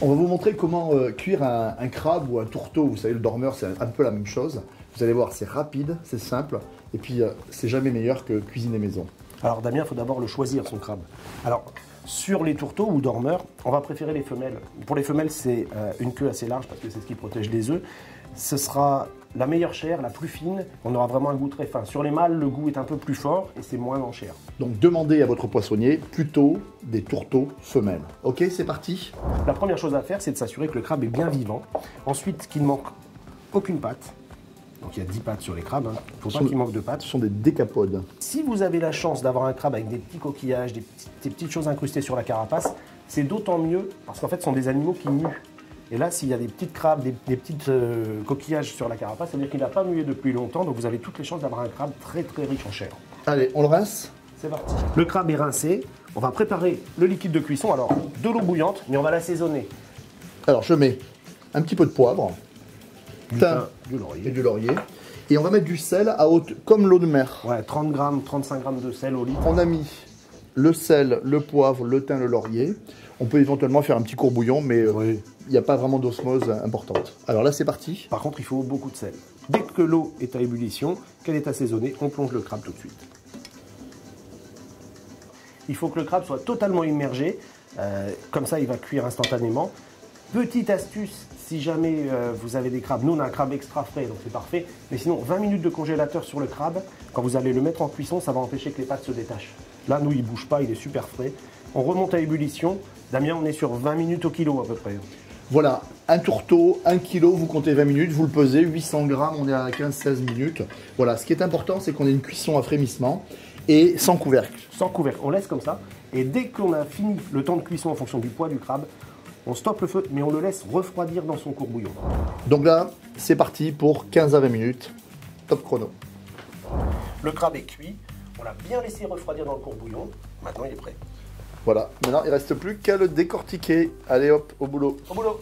On va vous montrer comment euh, cuire un, crabe ou un tourteau. Vous savez, le dormeur, c'est un, un peu la même chose. Vous allez voir, c'est rapide, c'est simple, et puis euh, c'est jamais meilleur que cuisiner maison. Alors Damien, il faut d'abord le choisir, son crabe. Alors, sur les tourteaux ou dormeurs, on va préférer les femelles. Pour les femelles, c'est euh, une queue assez large parce que c'est ce qui protège les œufs. Ce sera la meilleure chair, la plus fine. On aura vraiment un goût très fin. Sur les mâles, le goût est un peu plus fort et c'est moins en chair. Donc demandez à votre poissonnier plutôt des tourteaux femelles. Ok, c'est parti La première chose à faire, c'est de s'assurer que le crabe est bien vivant. Ensuite, qu'il ne manque aucune patte. Donc il y a 10 pattes sur les crabes. Il ne faut pas qu'il manque de pattes. Ce sont des décapodes. Si vous avez la chance d'avoir un crabe avec des petits coquillages, des, petits- des petites choses incrustées sur la carapace, c'est d'autant mieux parce qu'en fait, ce sont des animaux qui muent. Et là, s'il y a des petites crabes, des, des petites euh, coquillages sur la carapace, ça veut dire qu'il n'a pas mué depuis longtemps, donc vous avez toutes les chances d'avoir un crabe très très riche en chair. Allez, on le rince C'est parti. Le crabe est rincé. On va préparer le liquide de cuisson. Alors, de l'eau bouillante, mais on va l'assaisonner. Alors je mets un petit peu de poivre, Du thym du et laurier. du laurier. Et on va mettre du sel à haute, comme l'eau de mer. Ouais, 30 grammes, 35 grammes de sel au litre. On a mis le sel, le poivre, le thym, le laurier. On peut éventuellement faire un petit courbouillon, mais euh, Oui. il n'y a pas vraiment d'osmose importante. Alors là, c'est parti. Par contre, il faut beaucoup de sel. Dès que l'eau est à ébullition, qu'elle est assaisonnée, on plonge le crabe tout de suite. Il faut que le crabe soit totalement immergé, euh, comme ça il va cuire instantanément. Petite astuce, si jamais euh, vous avez des crabes, nous on a un crabe extra frais, donc c'est parfait. Mais sinon, 20 minutes de congélateur sur le crabe, quand vous allez le mettre en cuisson, ça va empêcher que les pâtes se détachent. Là, nous, il bouge pas, il est super frais. On remonte à ébullition. Damien, on est sur 20 minutes au kilo à peu près. Voilà, un tourteau, un kilo, vous comptez 20 minutes, vous le pesez, 800 grammes, on est à 15-16 minutes. Voilà, ce qui est important, c'est qu'on ait une cuisson à frémissement et sans couvercle. sans couvercle. On laisse comme ça. Et dès qu'on a fini le temps de cuisson en fonction du poids du crabe, on stoppe le feu, mais on le laisse refroidir dans son courbouillon. Donc là, c'est parti pour 15 à 20 minutes. Top chrono. Le crabe est cuit. On l'a bien laissé refroidir dans le courbouillon. Maintenant, il est prêt. Voilà, maintenant il reste plus qu'à le décortiquer. Allez hop, au boulot. Au boulot